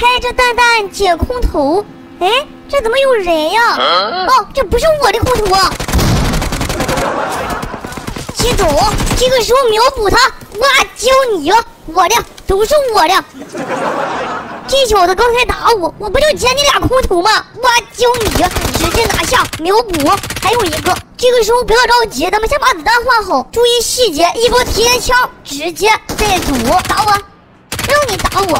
开着蛋蛋捡空投。哎，这怎么有人呀？哦，这不是我的空投啊！接走，这个时候秒补他！哇，教你，我的都是我的。这小子刚才打我，我不就捡你俩空投吗？哇，教你，直接拿下秒补。还有一个，这个时候不要着急，咱们先把子弹换好，注意细节。一波提前枪，直接带走，打我，让你打我。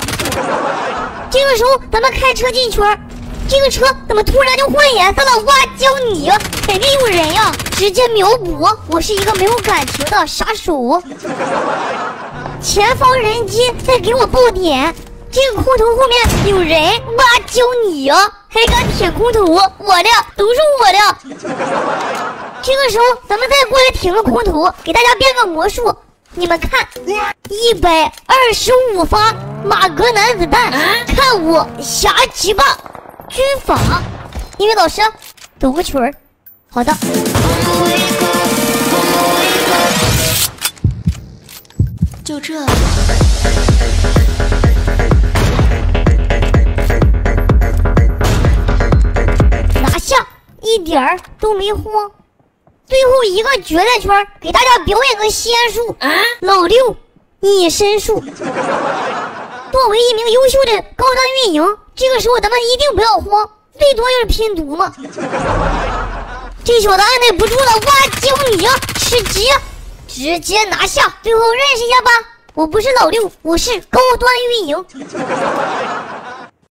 这时候咱们开车进圈。这个车怎么突然就换颜色了？哇，教你，肯定有人呀！直接秒补，我是一个没有感情的杀手。前方人机在给我爆点，这个空投后面有人，哇，教你呀，还敢舔空投？我的都是我的。这个时候咱们再过来舔个空投，给大家变个魔术，你们看，一百二十五发马格南子弹，看我瞎鸡巴！军法，音乐老师，抖个曲儿。好的。就这。拿下，一点儿都没慌。最后一个决赛圈，给大家表演个仙术啊。老六，你身术。作为一名优秀的高端运营，这个时候咱们一定不要慌，最多就是拼毒嘛。这小子按耐不住了，哇！教你吃鸡，直接拿下。最后认识一下吧，我不是老六，我是高端运营。